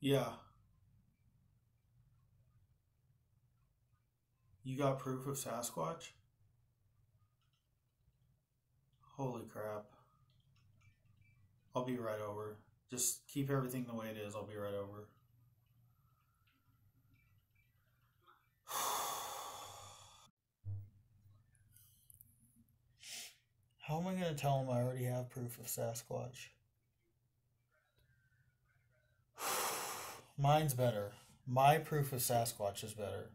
Yeah. You got proof of Sasquatch? Holy crap. I'll be right over. Just keep everything the way it is. I'll be right over. How am I going to tell him I already have proof of Sasquatch? Mine's better. My proof of Sasquatch is better.